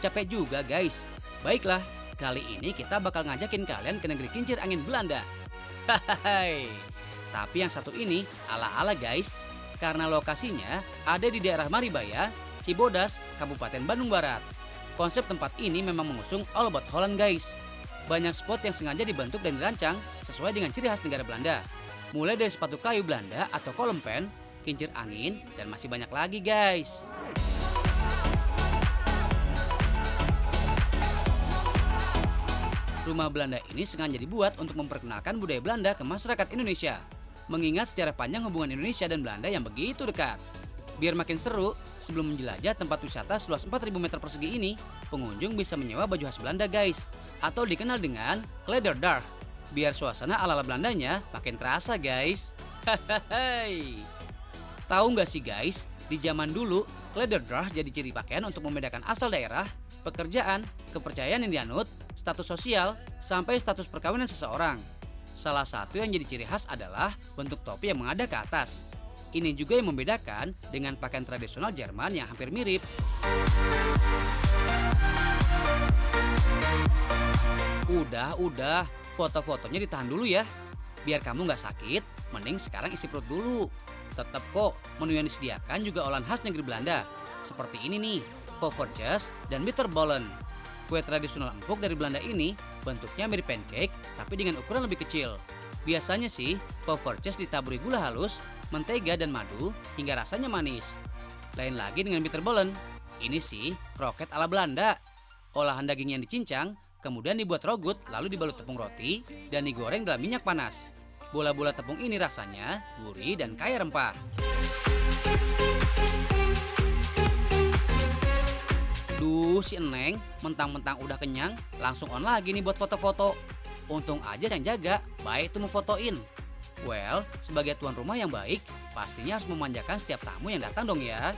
Capek juga guys. Baiklah, kali ini kita bakal ngajakin kalian ke negeri kincir angin Belanda. Hahaha. Tapi yang satu ini ala-ala guys. Karena lokasinya ada di daerah Maribaya, Cibodas, Kabupaten Bandung Barat. Konsep tempat ini memang mengusung All About Holland guys. Banyak spot yang sengaja dibentuk dan dirancang sesuai dengan ciri khas negara Belanda. Mulai dari sepatu kayu Belanda atau kolom pen, kincir angin, dan masih banyak lagi guys. Rumah Belanda ini sengaja dibuat untuk memperkenalkan budaya Belanda ke masyarakat Indonesia. Mengingat secara panjang hubungan Indonesia dan Belanda yang begitu dekat. Biar makin seru, sebelum menjelajah tempat wisata seluas 4000 meter persegi ini, pengunjung bisa menyewa baju khas Belanda guys, atau dikenal dengan Klederdag. Biar suasana ala-ala Belandanya makin terasa guys. Hahaha. Tahu nggak sih guys, di zaman dulu, Klederdag jadi ciri pakaian untuk membedakan asal daerah, pekerjaan, kepercayaan yang dianut, status sosial, sampai status perkawinan seseorang. Salah satu yang jadi ciri khas adalah bentuk topi yang menghadap ke atas. Ini juga yang membedakan dengan pakaian tradisional Jerman yang hampir mirip. Udah, udah, foto-fotonya ditahan dulu ya. Biar kamu nggak sakit, mending sekarang isi perut dulu. Tetap kok, menu yang disediakan juga olahan khas negeri Belanda. Seperti ini nih, poffertjes dan bitterballen. Kue tradisional empuk dari Belanda ini bentuknya mirip pancake tapi dengan ukuran lebih kecil. Biasanya sih, poffertjes ditaburi gula halus, mentega dan madu hingga rasanya manis. Lain lagi dengan bitterballen. Ini sih kroket ala Belanda. Olahan daging yang dicincang, kemudian dibuat rogut lalu dibalut tepung roti dan digoreng dalam minyak panas. Bola-bola tepung ini rasanya gurih dan kaya rempah. Duh si Eneng, mentang-mentang udah kenyang, langsung on lagi nih buat foto-foto. Untung aja yang jaga, baik tuh mau fotoin. Well, sebagai tuan rumah yang baik, pastinya harus memanjakan setiap tamu yang datang dong ya.